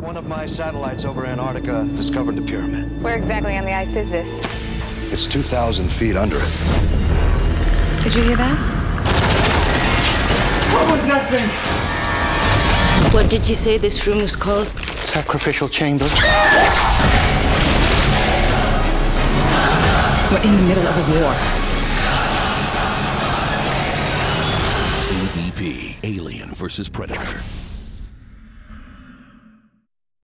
One of my satellites over Antarctica discovered the pyramid. Where exactly on the ice is this? It's 2,000 feet under it. Did you hear that? What was that thing? What did you say this room was called? Sacrificial chamber. We're in the middle of a war. AVP Alien versus Predator.